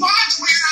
Watch where